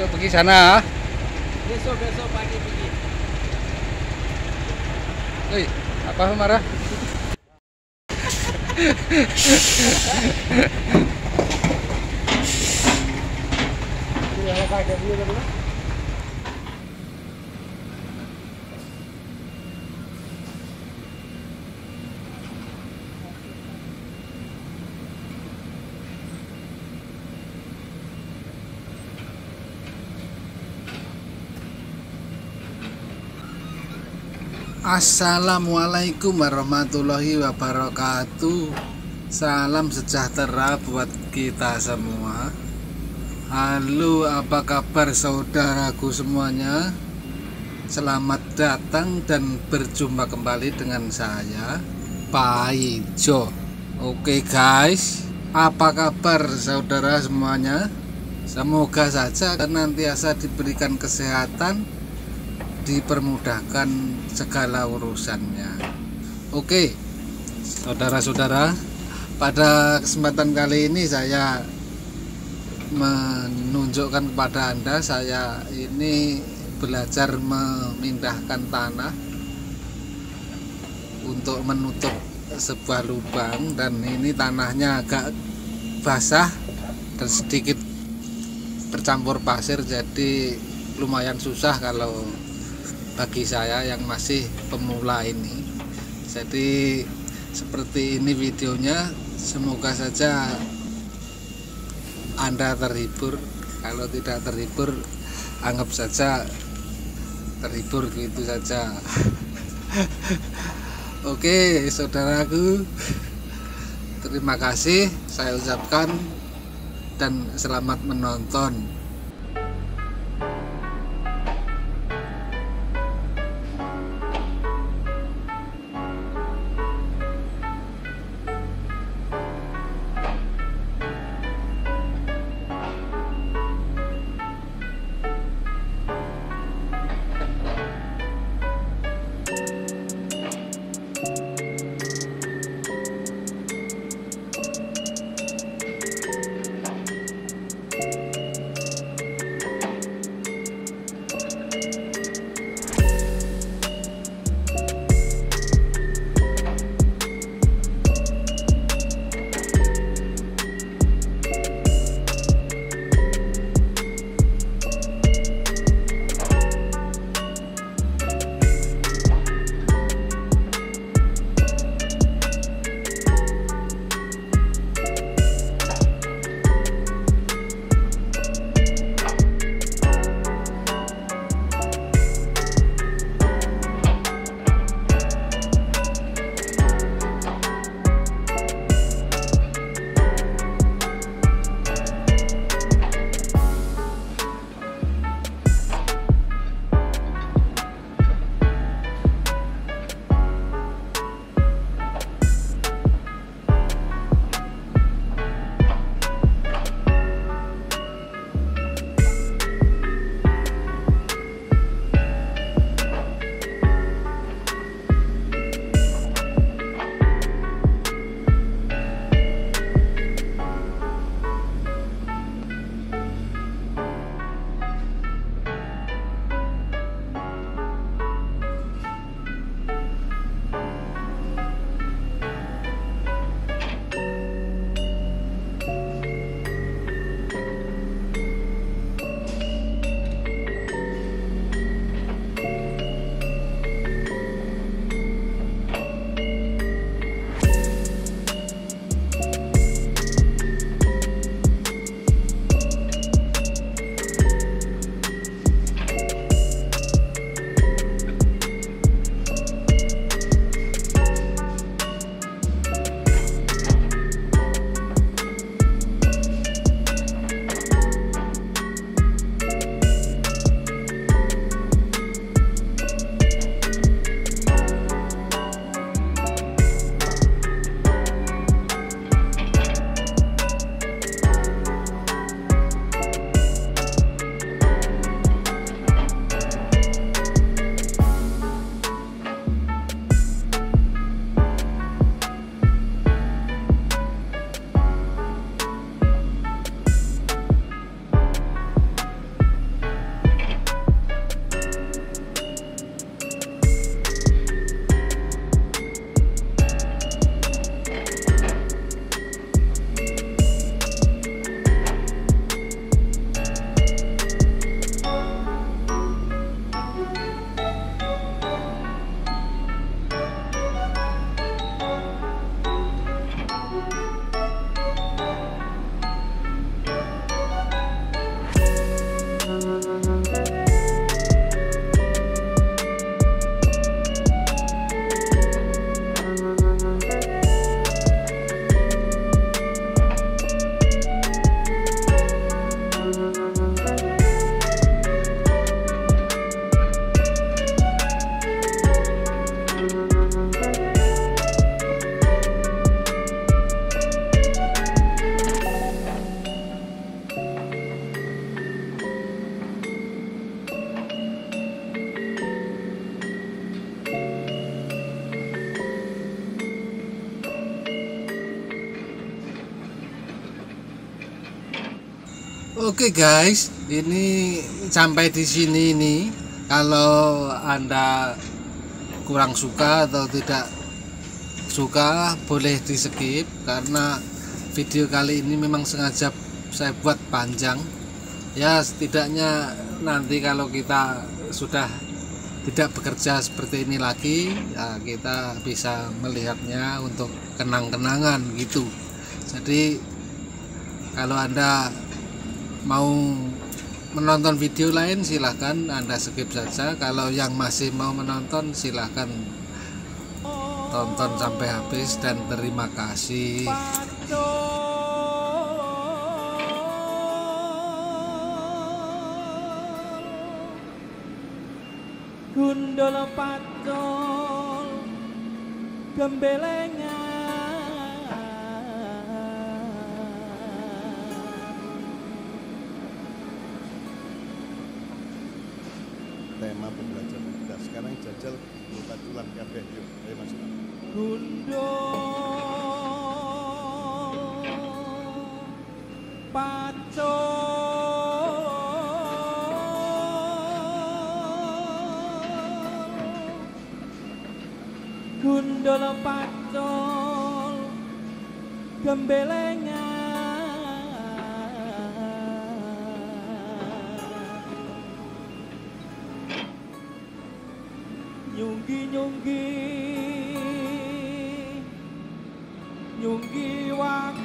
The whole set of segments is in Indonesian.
besok pergi sana. Besok besok pagi pergi. Hei, apa marah? Assalamualaikum warahmatullahi wabarakatuh. Salam sejahtera buat kita semua. Halo apa kabar saudaraku semuanya? Selamat datang dan berjumpa kembali dengan saya Pak Ijo. Oke guys Apa kabar saudara semuanya? Semoga saja nantiasa diberikan kesehatan dipermudahkan segala urusannya. Oke, saudara-saudara, pada kesempatan kali ini saya menunjukkan kepada Anda saya ini belajar memindahkan tanah untuk menutup sebuah lubang dan ini tanahnya agak basah dan sedikit bercampur pasir jadi lumayan susah kalau bagi saya yang masih pemula ini. Jadi seperti ini videonya semoga saja anda terhibur. Kalau tidak terhibur anggap saja terhibur gitu saja. Oke saudaraku terima kasih. Saya ucapkan dan selamat menonton Oke guys, ini sampai di sini ini. Kalau Anda kurang suka atau tidak suka, boleh di skip karena video kali ini memang sengaja saya buat panjang. Ya, setidaknya nanti kalau kita sudah tidak bekerja seperti ini lagi, ya kita bisa melihatnya untuk kenang-kenangan gitu. Jadi kalau Anda mau menonton video lain silahkan anda skip saja. Kalau yang masih mau menonton silahkan tonton sampai habis dan terima kasih. Gundul pacul gembelengan tema pembelajaran kita sekarang jajal lupa tulang kabeh yuk. Ayo mas. Gundul pacul Gundul pacul gembelengan nyunggi-nyunggi nyunggi wang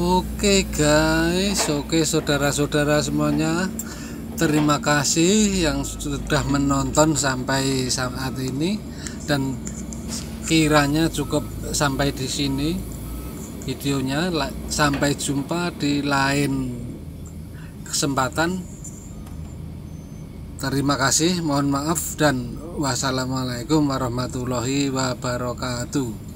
Oke guys, oke saudara-saudara semuanya. Terima kasih yang sudah menonton sampai saat ini dan kiranya cukup sampai di sini videonya. Sampai jumpa di lain kesempatan. Terima kasih, mohon maaf dan wassalamualaikum warahmatullahi wabarakatuh.